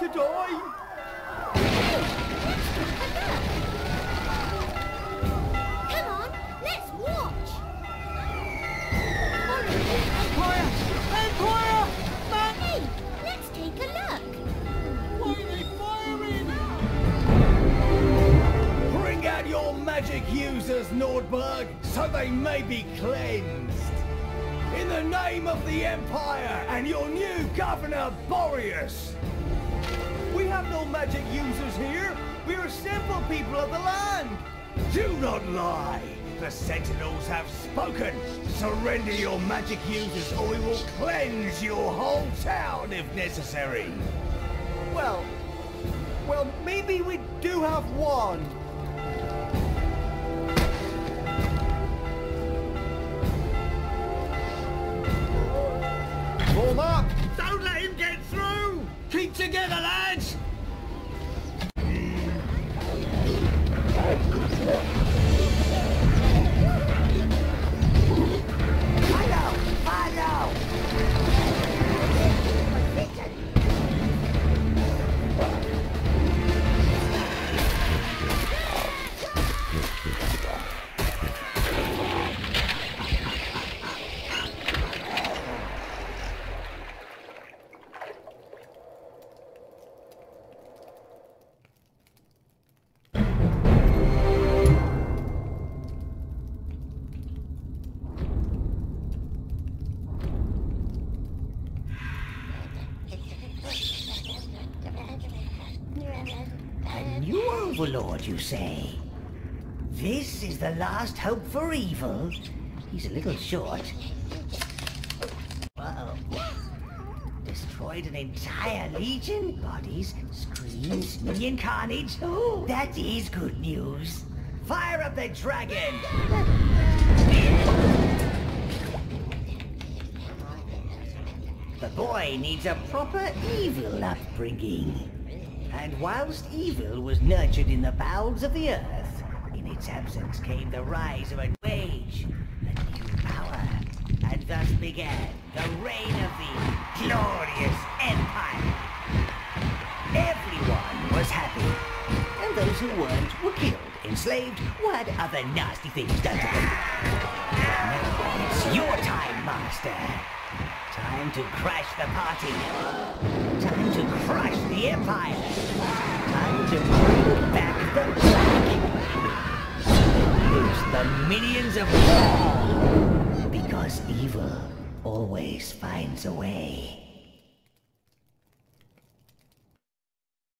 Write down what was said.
to die. Come on, let's watch. Empire! Empire! Hey, let's take a look. Why are they firing? Bring out your magic users, Nordberg, so they may be cleansed. In the name of the Empire and your new governor, Boreas. No magic users here. We are simple people of the land. Do not lie. The Sentinels have spoken. Surrender your magic users or we will cleanse your whole town if necessary. Well, well, maybe we do have one. Form up! Don't let him get through! Keep together, lads! Overlord, you say? This is the last hope for evil? He's a little short. Whoa. Destroyed an entire legion? Bodies, screams, minion carnage? Oh, that is good news. Fire up the dragon! The boy needs a proper evil upbringing. And whilst evil was nurtured in the bowels of the earth, in its absence came the rise of a wage, a new power, and thus began the reign of the glorious empire. Everyone was happy, and those who weren't were killed, enslaved, or had other nasty things done to them. Now it's your time, master. Time to crash the party. Time to crush the minions of war. Because evil always finds a way.